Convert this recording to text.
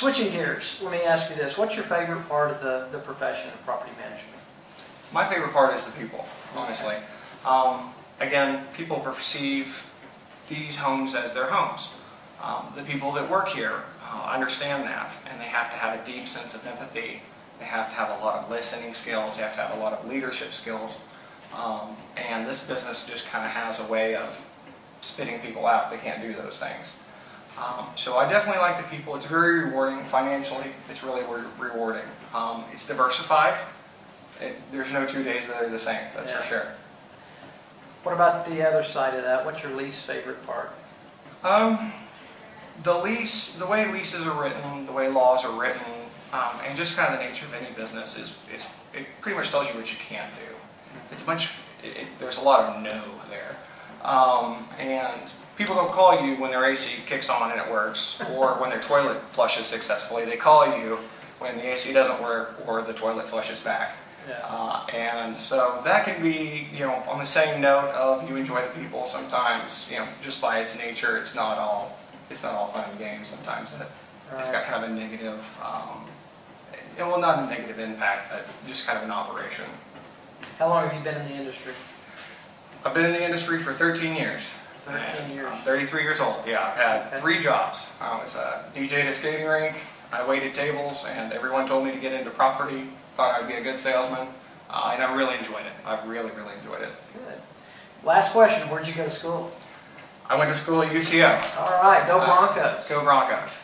switching gears, let me ask you this. What's your favorite part of the, the profession of property management? My favorite part is the people, honestly. Um, again, people perceive these homes as their homes. Um, the people that work here uh, understand that, and they have to have a deep sense of empathy. They have to have a lot of listening skills. They have to have a lot of leadership skills. Um, and this business just kind of has a way of spitting people out. They can't do those things. Um, so I definitely like the people. It's very rewarding financially. It's really re- rewarding. Um, it's diversified. It, there's no two days that are the same. That's Yeah. for sure. What about the other side of that? What's your least favorite part? Um, the lease, the way leases are written, the way laws are written, um, and just kind of the nature of any business is, is it pretty much tells you what you can't do. It's a bunch. It, it, there's a lot of no there, um, and people don't call you when their AC kicks on and it works, or when their toilet flushes successfully. They call you when the AC doesn't work or the toilet flushes back. Yeah. Uh, and so that can be, you know, on the same note of you enjoy the people. Sometimes, you know, just by its nature, it's not all it's not all fun and games. Sometimes it, it's got kind of a negative, um, eh, well, not a negative impact, but just kind of an operation. How long have you been in the industry? I've been in the industry for 13 years. 13 years. I'm 33 years old. Yeah, I've had Okay. three jobs. I was a DJ at a skating rink. I waited tables, and everyone told me to get into property. Thought I'd be a good salesman, uh, and I really enjoyed it. I've really, really enjoyed it. Good. Last question, where'd you go to school? I went to school at UCO. All right, go Uh, Bronchos. Go Bronchos.